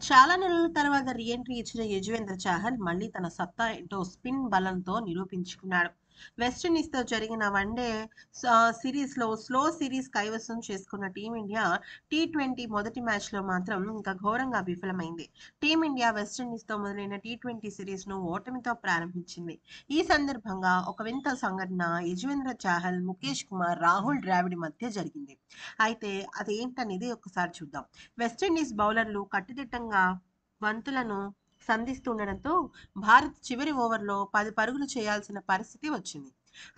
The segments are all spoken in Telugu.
చాలా నెలల తర్వాత రీఎంట్రీ ఇచ్చిన యజువేంద్ర చాహల్ మళ్ళీ తన సత్తా ఏంటో స్పిన్ బలంతో నిరూపించుకున్నాడు. వెస్టిండీస్తో జరిగిన వన్డే సిరీస్లో స్లో సిరీస్ కైవసం చేసుకున్న టీమిండియా టీ ట్వంటీ మొదటి మ్యాచ్లో మాత్రం ఇంకా ఘోరంగా విఫలమైంది. టీమిండియా వెస్టిండీస్తో మొదలైన టీ ట్వంటీ సిరీస్ను ఓటమితో ప్రారంభించింది. ఈ సందర్భంగా ఒక వింత సంఘటన యజువేంద్ర చాహల్ ముఖేష్ కుమార్ రాహుల్ ద్రావిడ్ మధ్య జరిగింది. అయితే అదేంటనేది ఒకసారి చూద్దాం. వెస్టిండీస్ బౌలర్లు కట్టుదిట్టంగా బంతులను సంధిస్తుండడంతో భారత్ చివరి ఓవర్లో పది పరుగులు చేయాల్సిన పరిస్థితి వచ్చింది.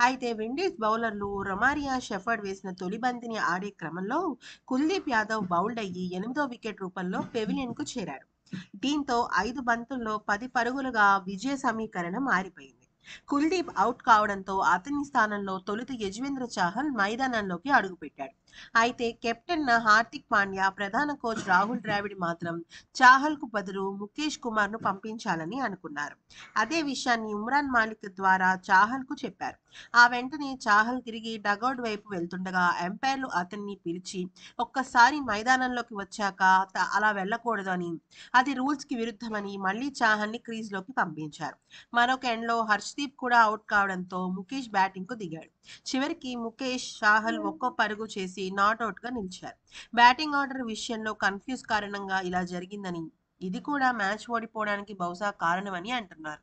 అయితే విండీస్ బౌలర్లు రొమారియా షెఫర్డ్ వేసిన తొలి బంతిని ఆడే క్రమంలో కుల్దీప్ యాదవ్ బౌల్డ్ అయ్యి ఎనిమిదో వికెట్ రూపంలో పెవిలియన్కు చేరాడు. దీంతో ఐదు బంతుల్లో పది పరుగులుగా విజయ సమీకరణ మారిపోయింది. కుల్దీప్ అవుట్ కావడంతో అతని స్థానంలో తొలుత యజ్వేంద్ర చాహల్ మైదానంలోకి అడుగుపెట్టాడు. అయితే కెప్టెన్ హార్దిక్ పాండ్యా ప్రధాన కోచ్ రాహుల్ ద్రావిడ్ మాత్రం చాహల్కు బదులు ముఖేష్ కుమార్ను పంపించాలని అనుకున్నారు. అదే విషయాన్ని ఇమ్రాన్ మాలిక్ ద్వారా చాహల్కు చెప్పారు. ఆ వెంటనే చాహల్ తిరిగి డగౌట్ వైపు వెళ్తుండగా ఎంపైర్లు అతన్ని పిలిచి ఒక్కసారి మైదానంలోకి వచ్చాక అలా వెళ్ళకూడదు అని అది రూల్స్కి విరుద్ధమని మళ్ళీ చాహల్ని క్రీజ్లోకి పంపించారు. మరొక ఎండ్లో హర్షదీప్ కూడా అవుట్ కావడంతో ముఖేష్ బ్యాటింగ్కు దిగాడు. చివరికి ముఖేష్ చాహల్ ఒక్కో పరుగు చేసి నాట్అవుట్గా నిలిచారు. బ్యాటింగ్ ఆర్డర్ విషయంలో కన్ఫ్యూజ్ కారణంగా ఇలా జరిగిందని ఇది కూడా మ్యాచ్ ఓడిపోవడానికి బహుశా కారణమని అంటున్నారు.